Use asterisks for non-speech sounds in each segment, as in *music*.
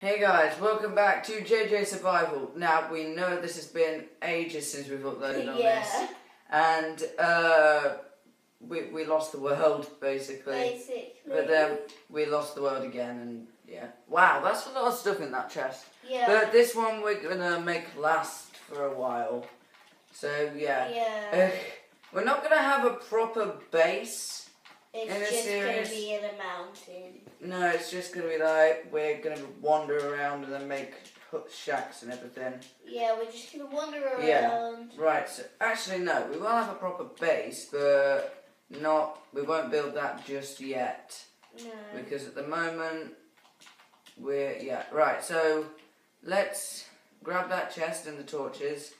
Hey guys, welcome back to JJ Survival. Now we know this has been ages since we've uploaded on Yeah. this, and uh, we we lost the world basically. Basically. But then we lost the world again, and yeah, wow, that's a lot of stuff in that chest. yeah. But this one we're gonna make last for a while. So yeah, yeah. We're not gonna have a proper base. It's just series- gonna be in a mountain. No, it's just gonna be like we're gonna wander around and then make shacks and everything. Yeah, we're just gonna wander around. Yeah. Right. So actually, no, we will have a proper base, but not. We won't build that just yet No. because at the moment we're yeah. Right. So let's grab that chest and the torches.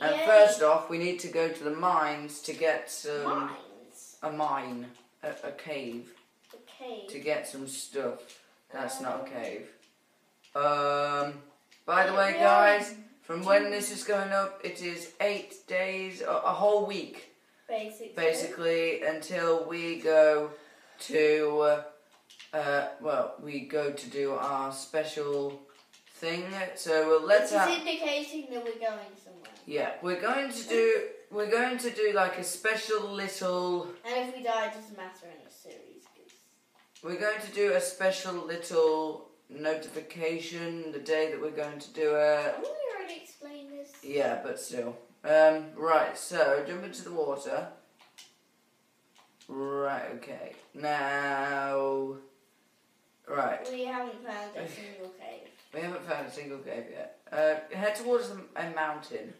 And Yay. first off, we need to go to the mines to get some Mines. a mine, a, a cave. Okay. to get some stuff. That's not a cave. Um, by the way, guys, from when this is going up, it is eight days, a, a whole week, Basically. basically, until we go to, uh, uh, well, we go to do our special thing. So we'll This let's is have, indicating that we're going somewhere. yeah, we're going to do, we're going to do like a special little. And if we die, it doesn't matter in the series. 'cause- We're going to do a special little notification the day that we're going to do it. Haven't we already explained this? Yeah, but still. Um, right, so jump into the water. Right, okay. Now, right, We haven't found a single cave. we haven't found a single cave yet. Uh, head towards a, a mountain.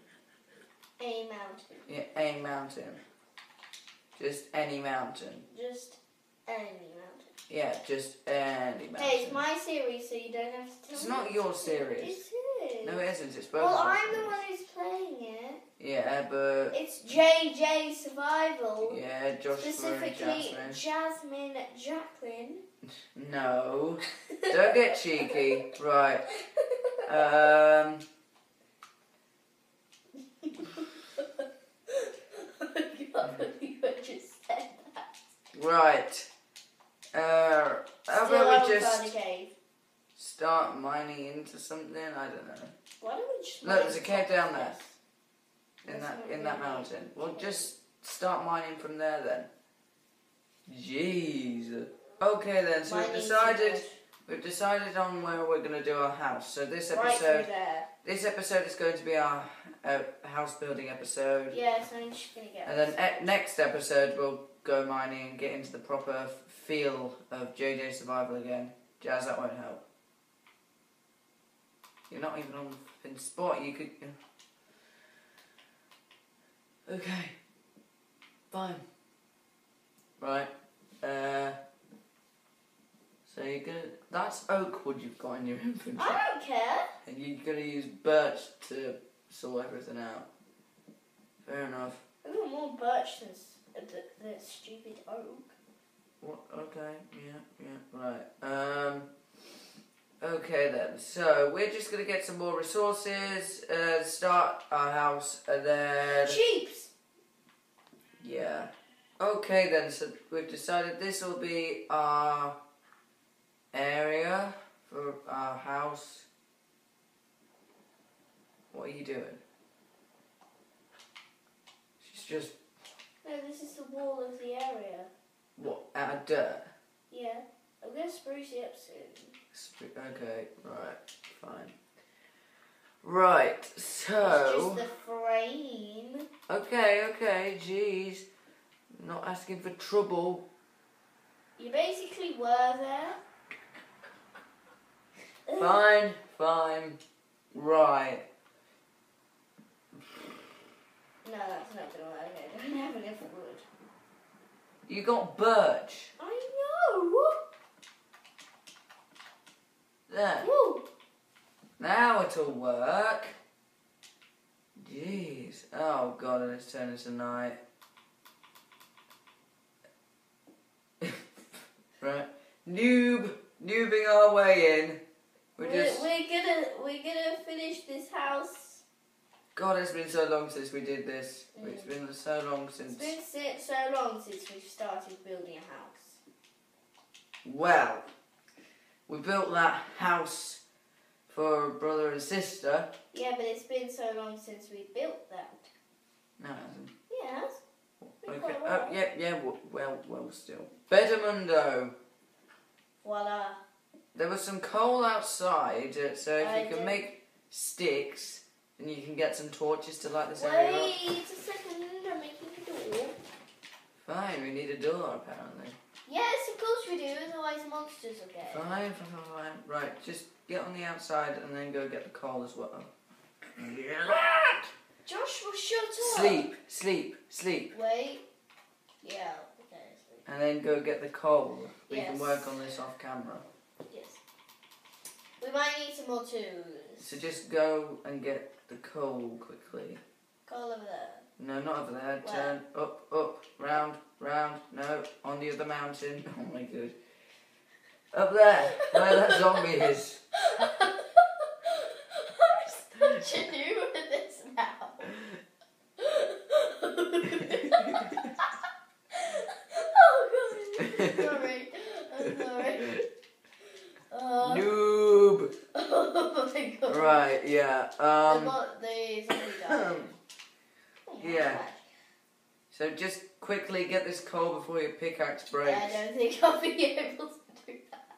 A mountain. Yeah, a mountain. Just any mountain. Just any mountain. Yeah, just any mountain. Hey, it's my series, so you don't have to tell It's me. not your series. It is. No, it isn't. It's both Well, of. I'm the one who's playing it. Yeah, but It's JJ Survival. yeah, Joshua and Specifically, Jasmine. Jasmine Jacqueline. No, don't get cheeky. *laughs* Right. Um. Believe just said that. Right. Uh, how Still about we haven't found a just cave. start mining into something? I don't know. Why don't we just Look, there's a cave down there. In That's that not in that really mountain. Well, just start mining from there then. Jeez. Okay then. So we've decided we've decided on where we're gonna do our house. So this. Right episode through there. This episode is going to be our uh, house building episode. Yeah, so I'm just gonna get. And then e- next episode we'll go mining and get into the proper feel of JJ Survival again. Jazz, that won't help. You're not even on in spot. You could. Okay. Fine. Right. Uh. So you're gonna. That's oak wood you've got in your *laughs* inventory. I don't care. And you're gonna use birch to sort everything out. Fair enough. I got more birch than s- the, the stupid oak. What? Okay. Yeah. Yeah. Right. Um. Okay then. So we're just gonna get some more resources. Uh, start our house, and then Sheeps. yeah. Okay then. So we've decided this will be our area for our house. What are you doing? She's just No, this is the wall of the area. what out of dirt. Yeah. I'm gonna spruce it up soon. Sp- Okay, right, fine. Right, It's so. just the frame. Okay, okay, jeez. Not asking for trouble. You basically were there. Fine, fine. Right. No, that's not gonna work. I don't have enough wood. You got birch. I know. There. Woo. Now it'll work. Jeez. Oh god, and it's turning to night. *laughs* right. Noob. Noobing our way in. We're, We're just. we're gonna we're gonna finish this house. God, it's been so long since we did this. It's been so long It's since. been so long since we've started building a house. Well, we built that house for a brother and sister. Yeah, but it's been so long since we built that. No, it hasn't. Yeah, it has. Okay. Oh, yeah, yeah. Well, well, still. Bedamundo. Voila. There was some coal outside, uh, so if I you can make sticks, then you can get some torches to light this area up. Wait a second, I'm making a door. Fine, we need a door apparently. Yes, of course we do, otherwise monsters will get it. Fine, fine, fine, fine. Right, just get on the outside and then go get the coal as well. *coughs* Joshua, shut up. Sleep, sleep, sleep. Wait. Yeah, okay, sleep. And then go get the coal. We can Yes. work on this off camera. We might need some more tools. So just go and get the coal quickly. Coal over there. No, not over there. Where? Turn up, up, round, round. No, on the other mountain. *laughs* Oh my god. Up there, where that *laughs* zombie is. I'm such a new at this now. *laughs* oh god. Sorry. I'm sorry. Uh, Noob. oh my god. Right, yeah. Um. the zombie *coughs* died. Oh Yeah. gosh. So just quickly get this coal before your pickaxe breaks. I don't think *laughs* I'll be able to do that.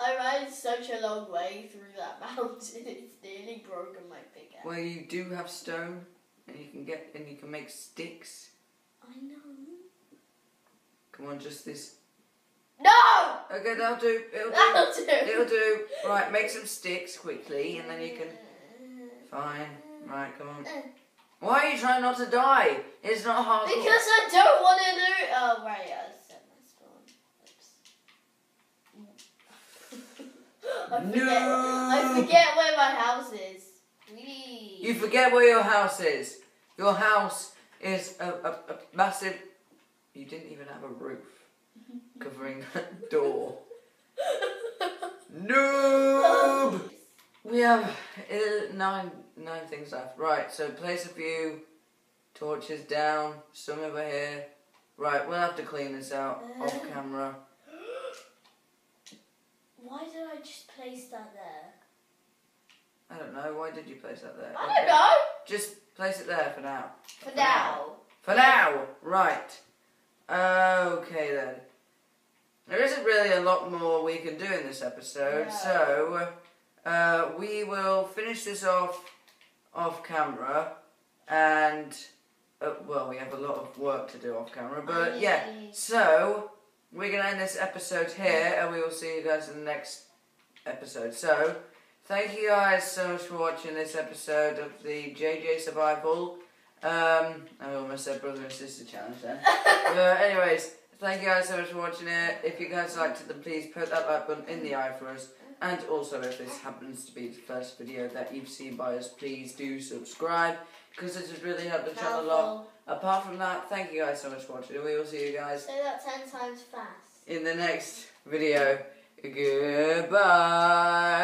I ran such a long way through that *laughs* mountain. It's nearly broken my pickaxe. Well, you do have stone, and you can get and you can make sticks. I know. Come on, just this. No! Okay, that'll do. It'll do. That'll do. It'll do. Right, make some sticks quickly, and then you can. Fine. Right, come on. Why are you trying not to die? It's not hard. Because I don't want to do. Oh right, I set my spawn. Oops. *laughs* I forget. I forget where my house is. Wee. You forget where your house is. Your house is a, a, a massive. You didn't even have a roof *laughs* covering. Noob! We have uh, nine nine things left. Right, so place a few torches down, some over here. Right, we'll have to clean this out off camera. *gasps* Why did I just place that there? I don't know. Why did you place that there? I Okay. don't know. Just place it there for now. For now. For now, right. Okay then. There isn't really a lot more we can do in this episode, No. so uh, we will finish this off off camera, and uh, well, we have a lot of work to do off camera, but yeah. So we're gonna end this episode here, and we will see you guys in the next episode. So thank you guys so much for watching this episode of the JJ Survival. Um, I almost said brother and sister challenge then. *laughs* but anyways, thank you guys so much for watching it. If you guys liked it, then please put that like button in the eye for us. And also, if this happens to be the first video that you've seen by us, please do subscribe because this has really helped the channel a lot. Apart from that, thank you guys so much for watching. and We will see you guys Say that ten times fast. in the next video. Goodbye.